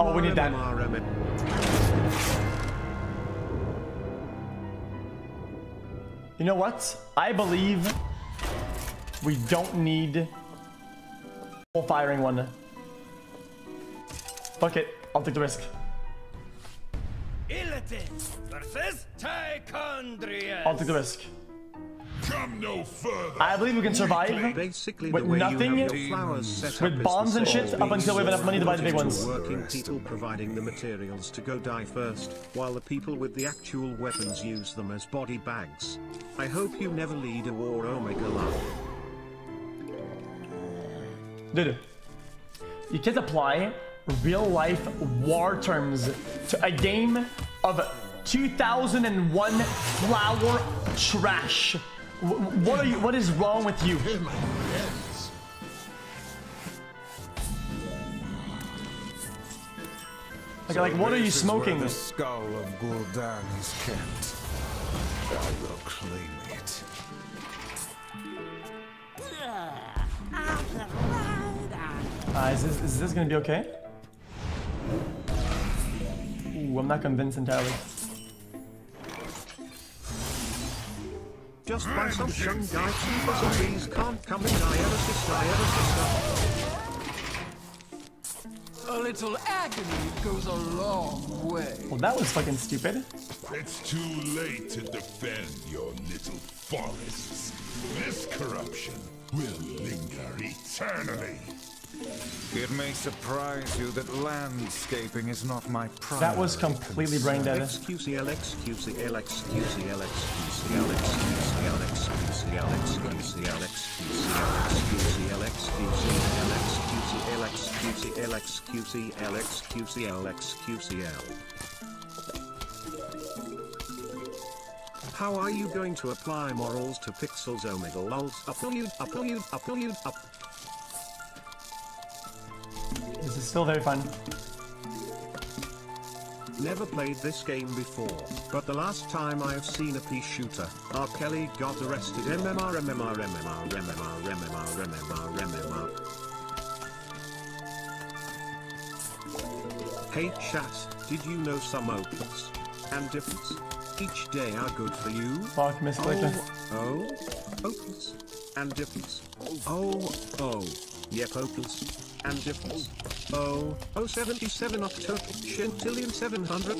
Oh, we need that. You know what? I believe we don't need full firing one. Fuck it. I'll take the risk. Illidan versus Tichondrius. I'll take the risk. Come no further. I believe we can survive Basically, with nothing, you flowers set with bombs and shit up until we have enough money to buy the big ones. Working people providing the materials to go die first, while the people with the actual weapons use them as body bags. I hope you never lead a war, Omega Love. Dude, you can't apply real life war terms to a game of 2001 flower trash. Wh- What are you? What is wrong with you? Like, like what are you This is where smoking? The skull of Gul'dan is kept. I will claim it. Uh, is this is this gonna be okay? Ooh, I'm not convinced entirely. Just by some young guy, super zombies can't come in. I ever sister, I ever sister. A little agony goes a long way. Well, that was fucking stupid. It's too late to defend your little forests. This corruption will linger eternally. It may surprise you that landscaping is not my primary That was completely brain dead. XQCL, XQCL, XQCL, XQCL, XQCL, XQCL, XQCL, XQCL, XQCL, XQCL, XQCL, XQCL, XQCL. How are you going to apply morals to pixels omega lols? Uphill you, uphill you, uphill you, up. Still very fun. Never played this game before, but the last time I've seen a pea shooter, R. Kelly got arrested. MMR, MMR, MMR, MMR, MMR, MMR, MMR. Hey chat, did you know some opals and difference each day are good for you? Fuck, misclicked. Oh, oh, opals and difference. Oh, oh, yep, opals and difference. Oh, oh, 77 october, shintillion 700.